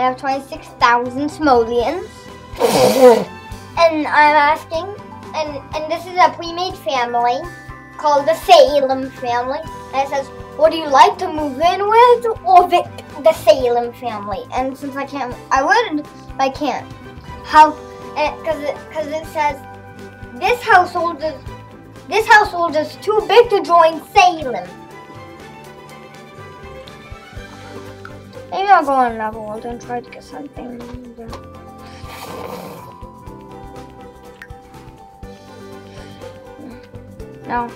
I have 26,000 simoleons. and I'm asking, and, and this is a pre-made family called the Salem family. And it says, would you like to move in with or evict the Salem family? And since I can't, I would, but I can't. How, eh, because it, cause it says, this household is, this household is too big to join Salem. Maybe I'll go on another world and try to get something. Now,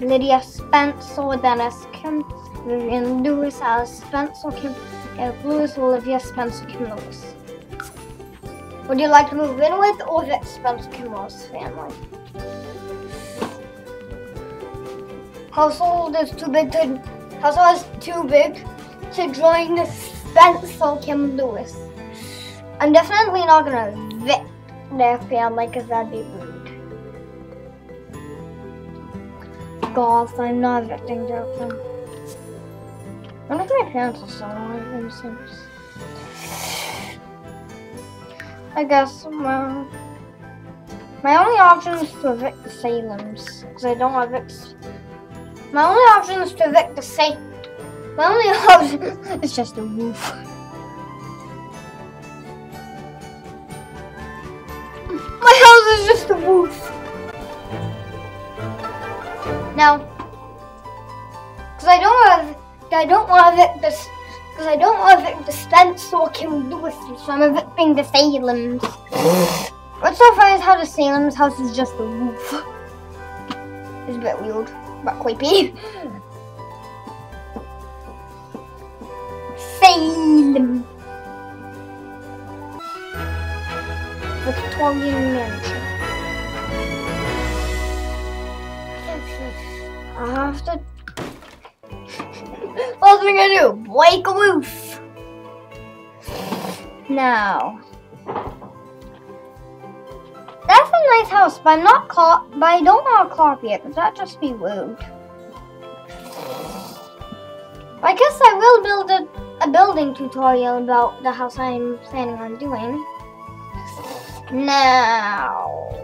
Lydia Spencer, Dennis Kim, Vivian Lewis, Alice Spencer Kim, Eric Lewis, Olivia Spencer Kim Lewis. Would you like to move in with or visit Spencer Kim Lewis family? Household is too big to household is too big to join the Spencer Kim Lewis. I'm definitely not gonna evict their family because that'd be rude. Golf, I'm not evicting their family. I if my parents are in Sims. I guess, well, my only option is to evict the Salems because I don't evict. My only option is to evict the Salem. My only option is just a roof. My house is just a roof. Now, because I don't have, I don't want to this, because I don't want to Spencer or Kim Lewis, so I'm evicting the Salem's. What's so funny is how the Salem's house is just a roof. It's a bit weird, but creepy. Salem. Victorian Mansion. I have to. what am I gonna do? Break a roof. Now. That's a nice house, but I'm not caught. But I don't want to copy it, because that'd just be rude. I guess I will build a, a building tutorial about the house I'm planning on doing. Now.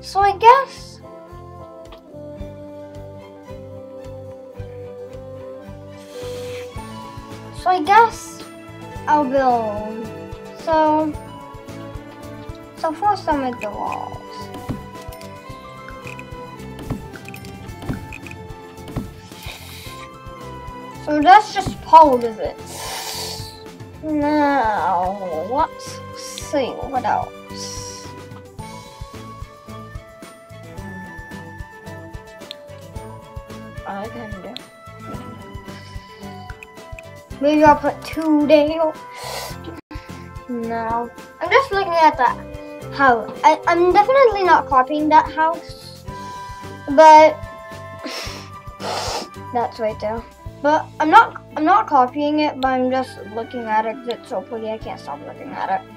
So I guess So I guess I'll build so so first I'll make the walls. So that's just part of it. Now, let's see what else. I can do. Maybe I'll put two there. No. I'm just looking at that house. I, I'm definitely not copying that house. But that's right there. But I'm not I'm not copying it, but I'm just looking at it. it's so pretty I can't stop looking at it.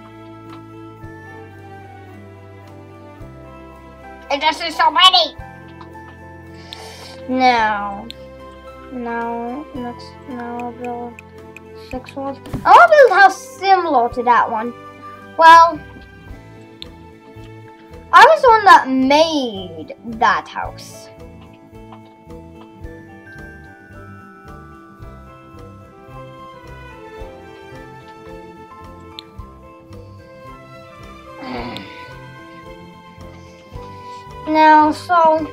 It just is so pretty. Now now next now I'll build six walls. Oh, I want to build a house similar to that one. Well I was the one that made that house. Now, so.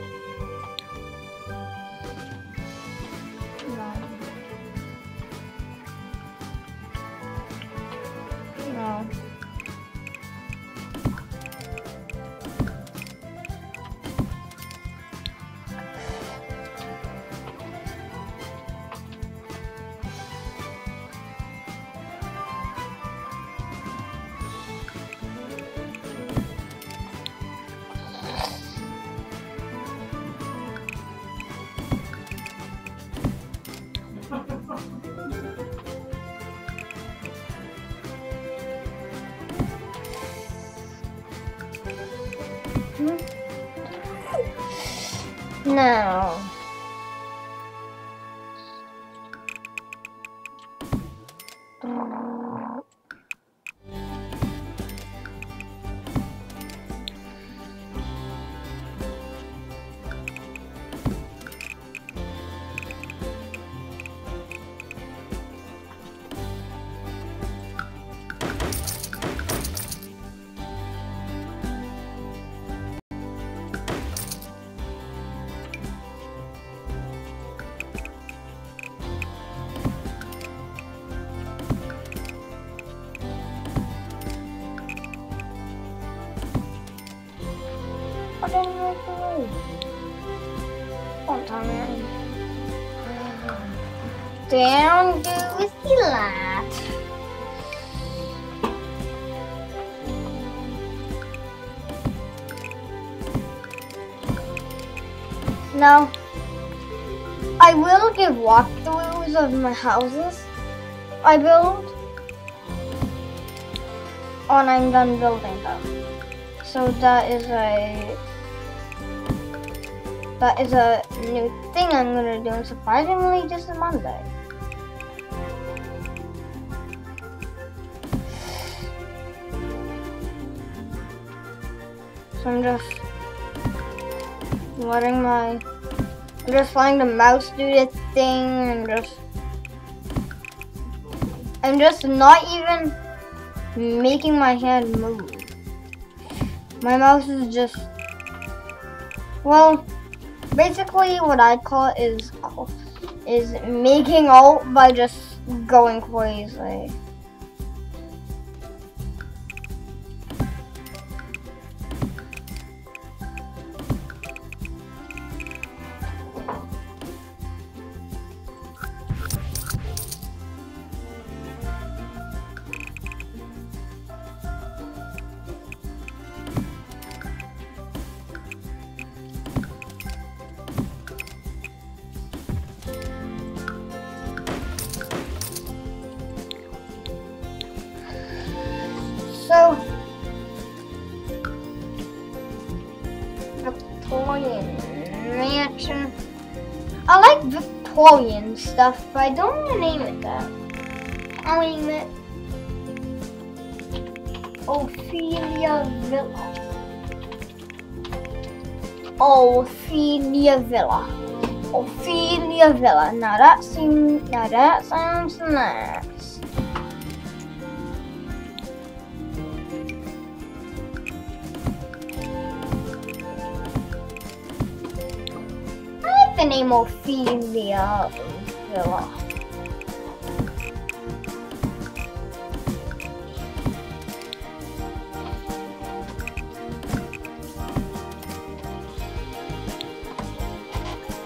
Of my houses I build when I'm done building them. So that is a that is a new thing I'm gonna do. And surprisingly, just a Monday. So I'm just letting my I'm just letting the mouse do its thing and just I'm just not even making my hand move. My mouse is just well basically what I call is, is making alt by just going crazy. Victorian mansion. I like Victorian stuff, but I don't want to name it that. I'll name it Ophelia Villa. Ophelia Villa. Ophelia Villa. Now that seems. Now that sounds nice. The name Ophelia Villa.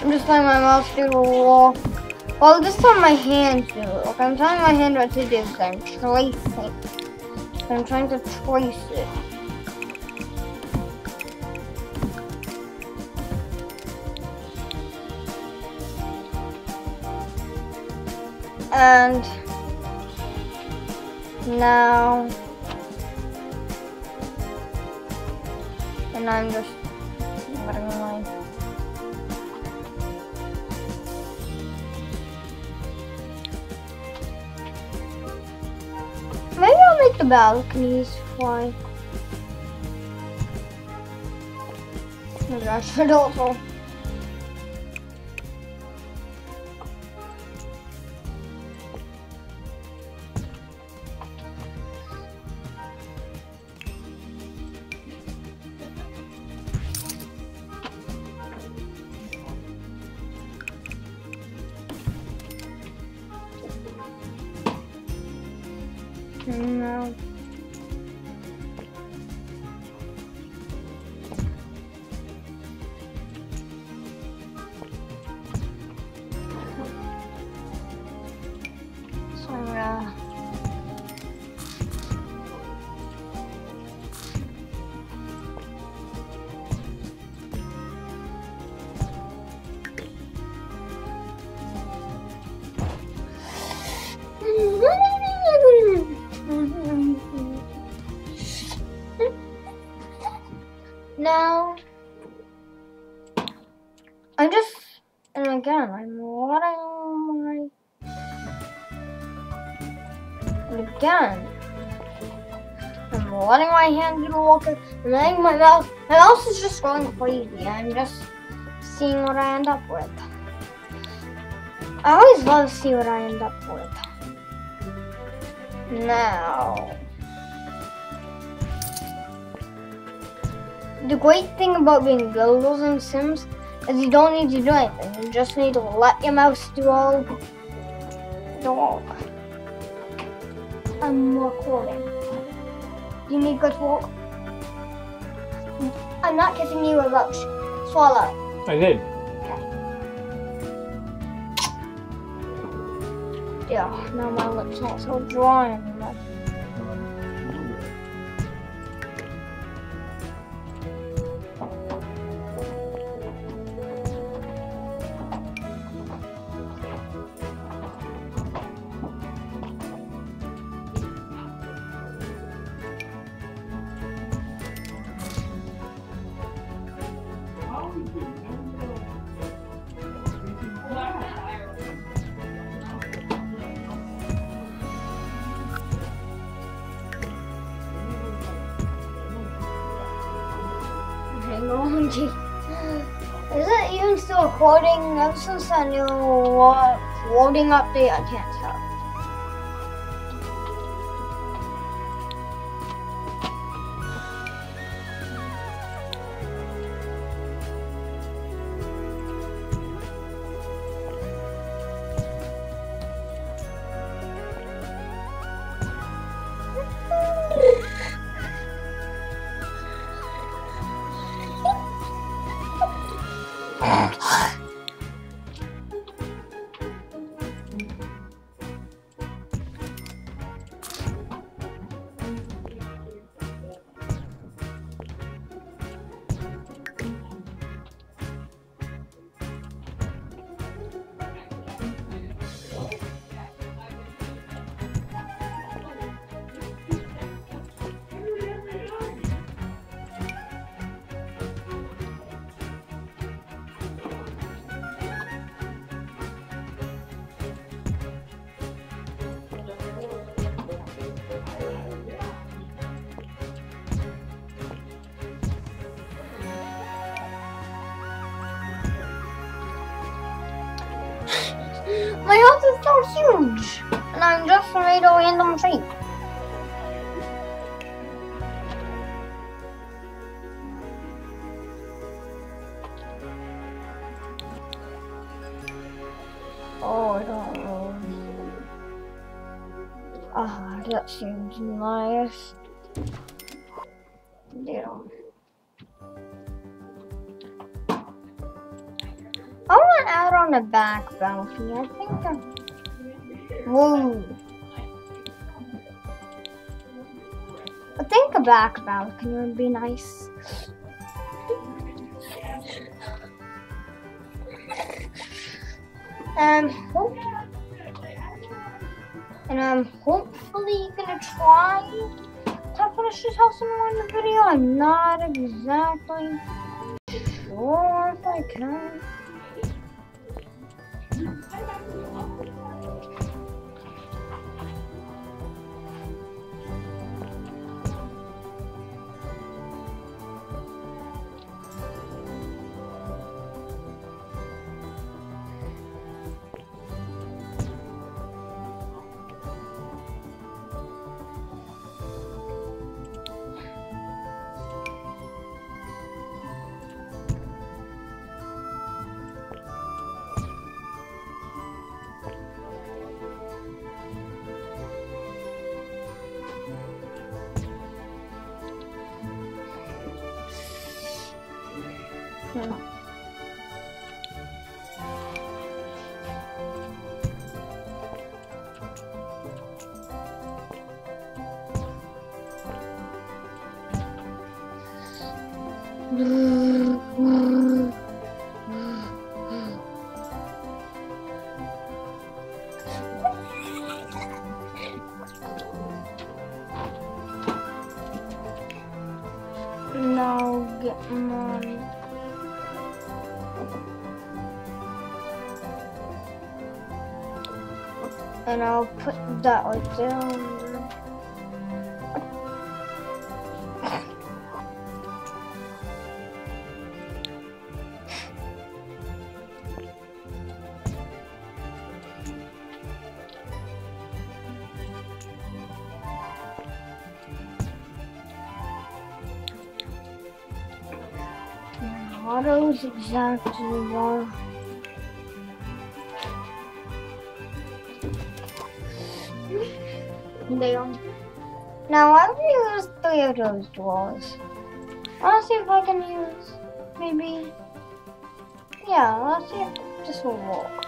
I'm just letting my mouse do the wall. Well, this time my hand do it. Like I'm telling my hand what to do because I'm tracing. I'm trying to trace it. And now, and I'm just letting my Maybe I'll make the balconies fly. Maybe I should also. Letting my hand do the walking, and letting my mouth, my mouth is just going crazy. I'm just seeing what I end up with. I always love to see what I end up with. Now, the great thing about being Googles in Sims is you don't need to do anything. You just need to let your mouse do all the work. I'm recording. You need good walk. I'm not giving you a rush. Swallow. I did. Yeah, now my lips not so dry That new loading update, I can't My house is so huge, and I'm just made a random shape. Oh, I don't know. Ah, that seems nice. Yeah. On the back balcony. I think I'm. Whoa. I think a back balcony would be nice. Um, hope, and I'm hopefully gonna try to finish this house in one video. I'm not exactly sure if I can. Brasil. Bye, bye. Now get money. And I'll put that one down. Exactly. They are. Now I've used three of those doors. I'll see if I can use maybe. Yeah, let's see if this will work.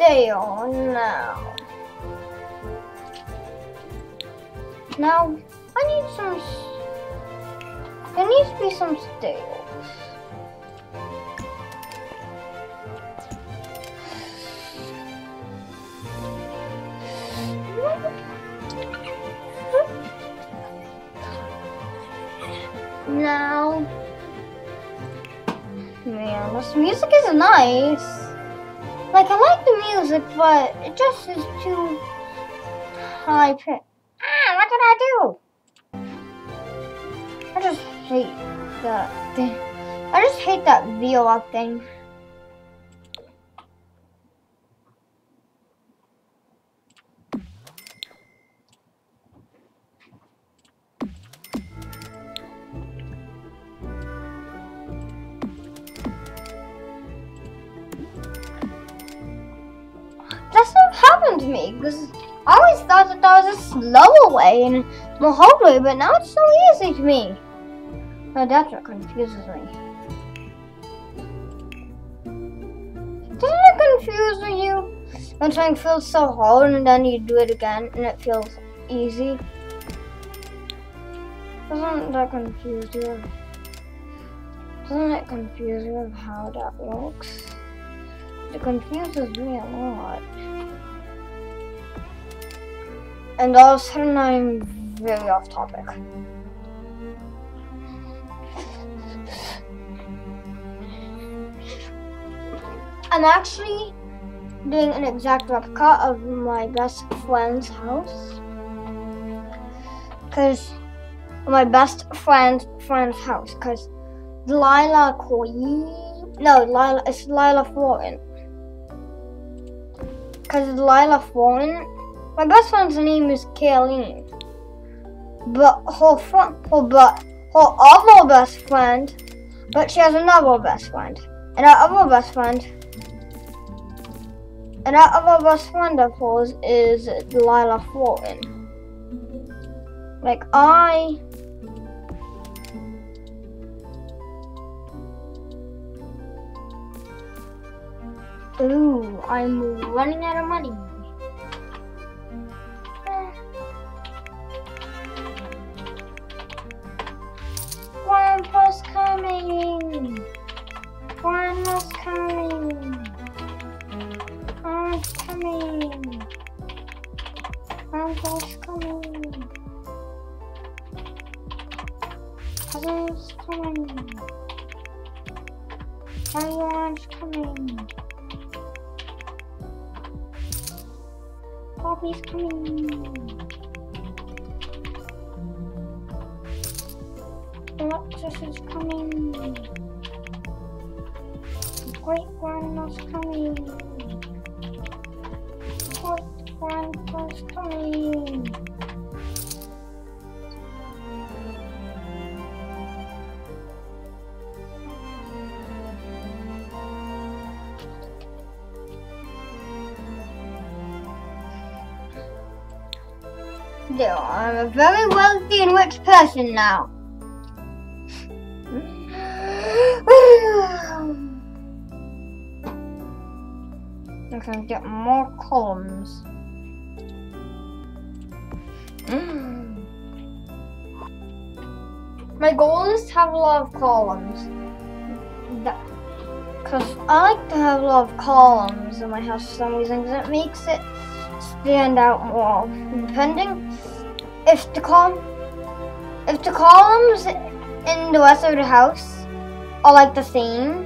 Are now. Now I need some. There needs to be some stairs. Now, man, this music is nice. Like I like the music, but it just is too high pitched. Ah, what did I do? I just hate that thing. I just hate that viola thing. Because I always thought that that was a slower way and more hard way, but now it's so easy to me. Oh, that's what confuses me. Doesn't it confuse you when something feels so hard and then you do it again and it feels easy? Doesn't that confuse you? Doesn't it confuse you of how that works? It confuses me a lot. And all of a sudden I'm very off topic. I'm actually doing an exact replica of my best friend's house. Cause my best friend friend's house. Cause Lila Queen no, Lila it's Lila Foreign. Cause Lila Foreign my best friend's name is Kayleen. But her friend, her, oh, but her other best friend, but she has another best friend. And her other best friend, and her other best friend of hers is Delilah Foreign. Like, I. Ooh, I'm running out of money. Grandpa's coming. Grandma's coming. Grandma's coming. Grandpa's coming. Cousin's coming. Everyone's coming. Bobby's coming. Alexis is coming. Great grandma's coming. Great grandpa's coming. I'm a very wealthy and rich person now. I can get more columns. Mm. My goal is to have a lot of columns. Because I like to have a lot of columns in my house for some reason because it makes it stand out more. Depending if the column, if the columns in the rest of the house are like the same,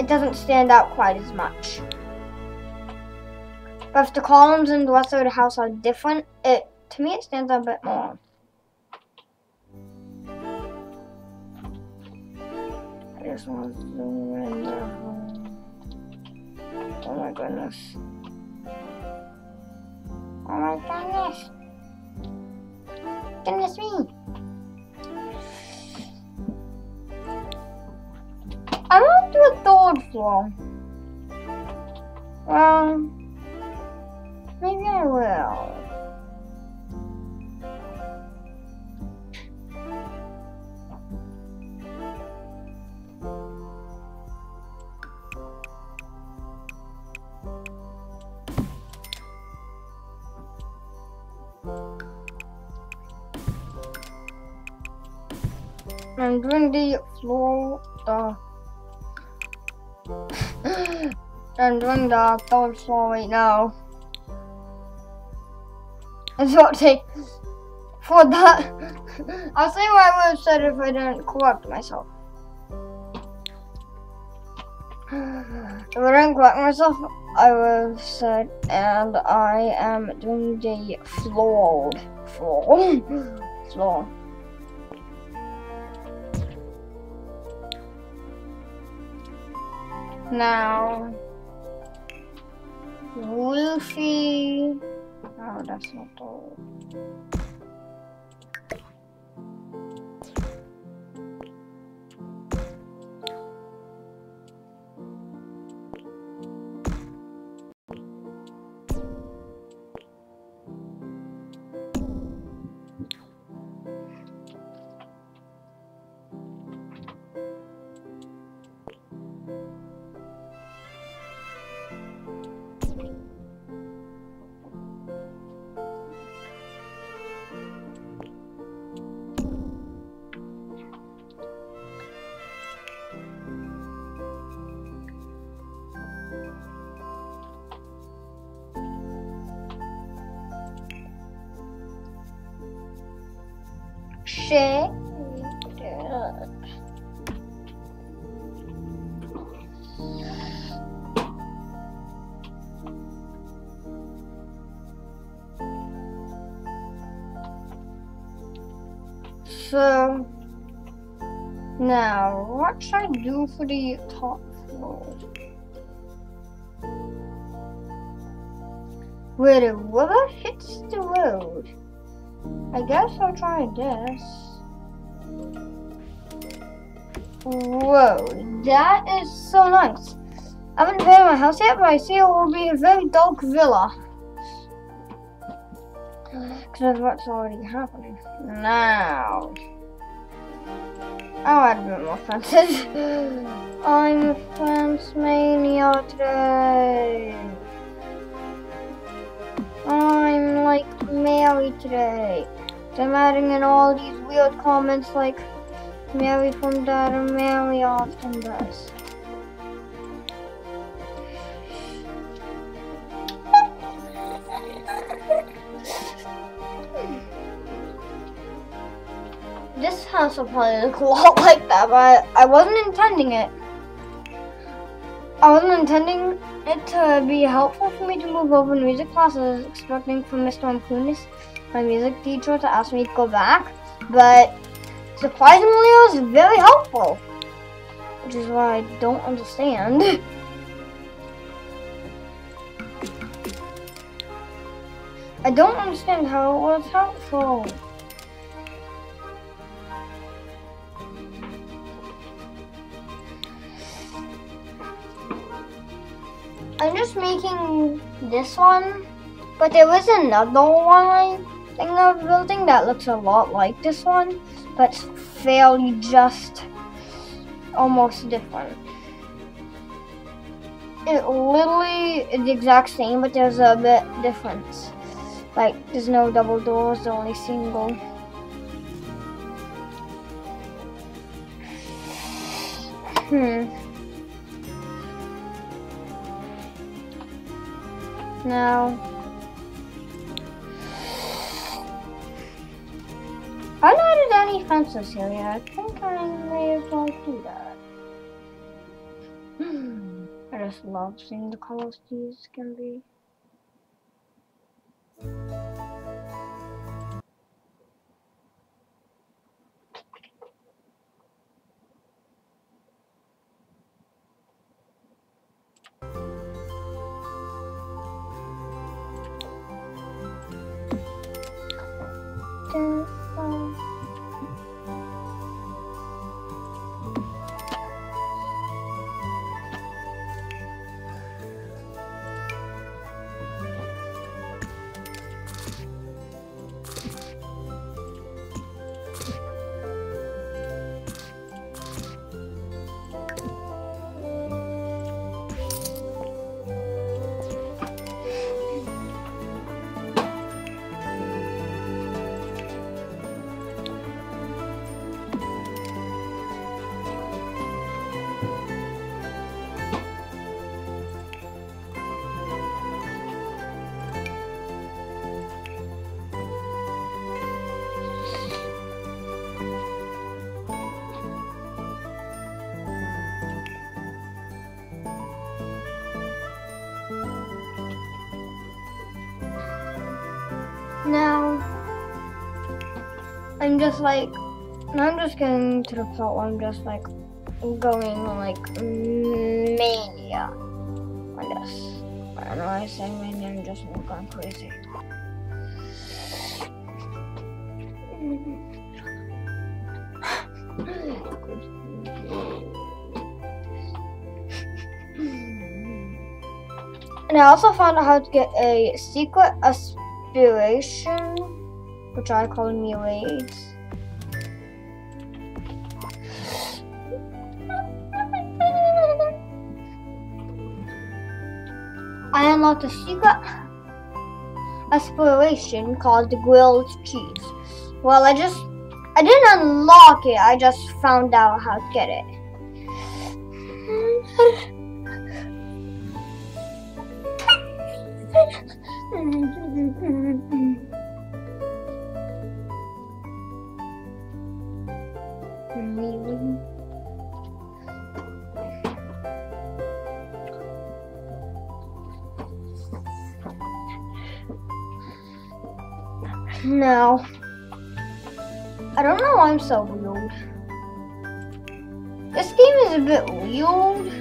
it doesn't stand out quite as much. But if the columns in the rest of the house are different, it to me it stands out a bit more. I just want to zoom in. Oh my goodness. Oh my goodness. Goodness me. I want to do a third floor. Well, maybe I will. I'm doing the floor, the I'm doing the third floor right now. Take for that. I'll say what I would have said if I didn't correct myself. If I didn't correct myself, I would have said, and I am doing the floor, floor, floor. Now, Luffy. Oh, that's not all. So now what should I do for the top floor? Where the river hits the road. I guess I'll try this. Whoa, that is so nice. I haven't painted my house yet, but I see it will be a very dark villa. Because that's what's already happening. Now, I'll add a bit more fences. I'm a fence mania today. I'm like Mary today. I'm adding in all these weird comments like Mary from and Mary often does. This house will probably look a lot like that, but I wasn't intending it. I wasn't intending it to be helpful for me to move over to music class. I was expecting for Mr. Amkunis, my music teacher, to ask me to go back, but surprisingly it was very helpful. Which is why I don't understand. I don't understand how it was helpful. I'm just making this one, but there was another one I of building that looks a lot like this one, but fairly just almost different. It literally is the exact same, but there's a bit difference. Like, there's no double doors, only single. Hmm. Now, here yet. I think I may as well do that. I just love seeing the colors these can be. Just like, I'm just getting to the point where I'm just like going like mania on this. I don't know why I say mania, I'm just going crazy. And I also found out how to get a secret aspiration, which I call melees. Unlocked a secret aspiration called the grilled cheese. Well, I just, I didn't unlock it, I just found out how to get it. No. I don't know why I'm so weird. This game is a bit weird.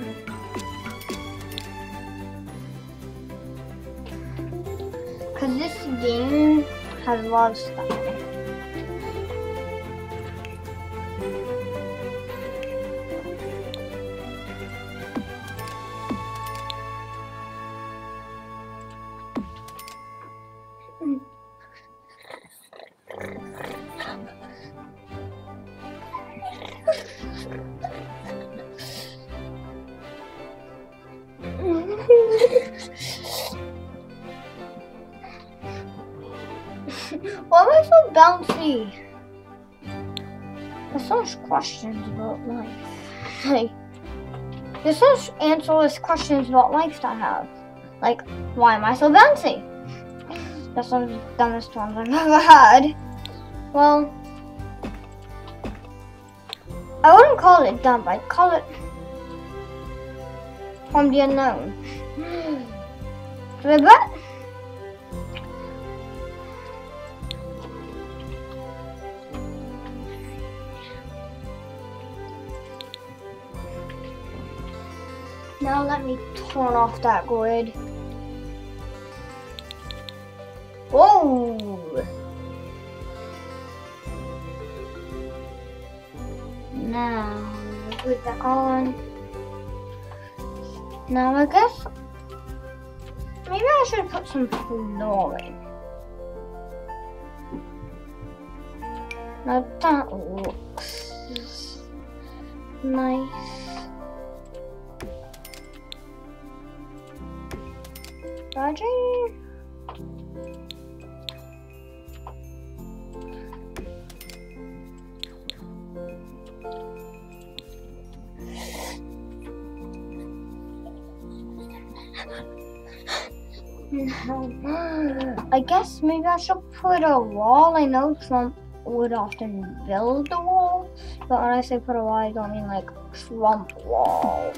Because this game has a lot of stuff. There's so much answerless questions about life to have. Like, why am I so bouncy? That's one of the dumbest ones I've ever had. Well, I wouldn't call it dumb. I'd call it from the unknown. So I bet Now let me turn off that grid. Whoa! Now, put that on. Now I guess, maybe I should put some flooring. Now that looks nice. Roger. I guess maybe I should put a wall. I know Trump would often build the wall, but when I say put a wall, I don't mean like swamp wall.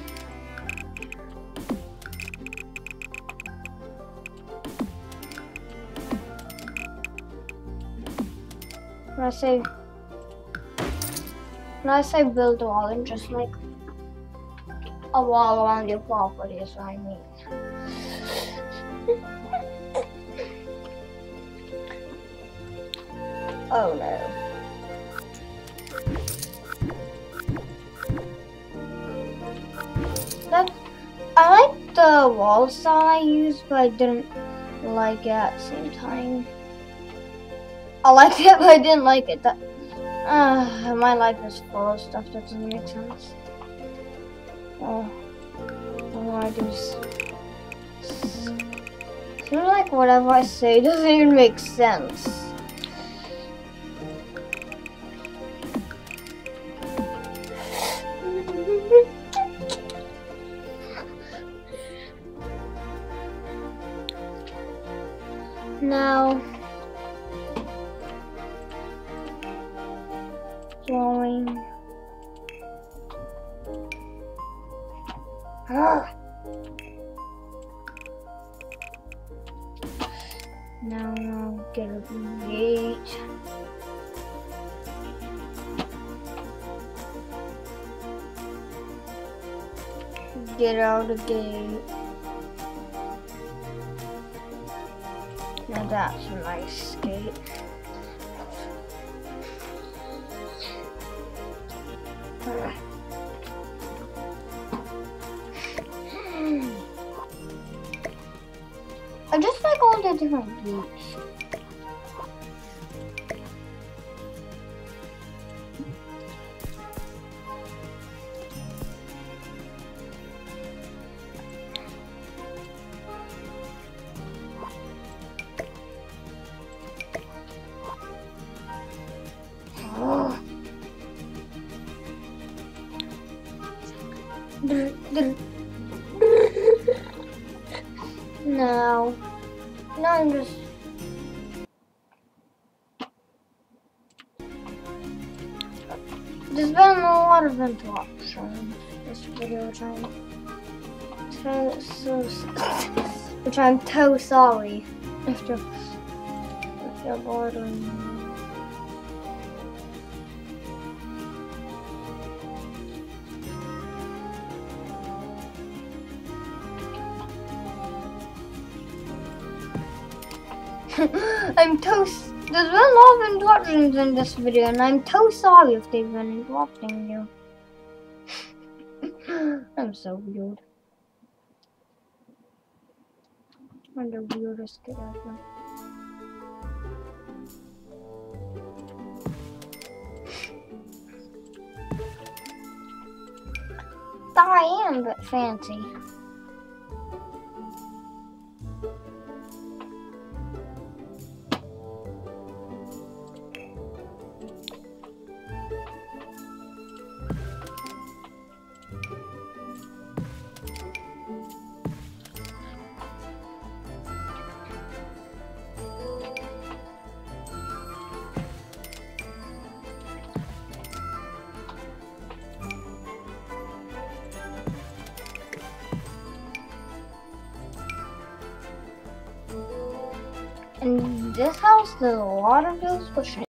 When I say when I say build a wall, I'm just like a wall around your property is what I mean. oh no. I like the wall style I used, but I didn't like it at the same time. I liked it, but I didn't like it. That, uh, my life is full of stuff that doesn't make sense. Do I do? Seems like whatever I say doesn't even make sense. Just like all the I'm so, which I'm so sorry you're bothering me. I'm s- There's been a lot of interruptions in this video, and I'm so sorry if they've been interrupting you. I'm so weird. I'm the weirdest kid ever. I am, but fancy. There's a lot of those bushes.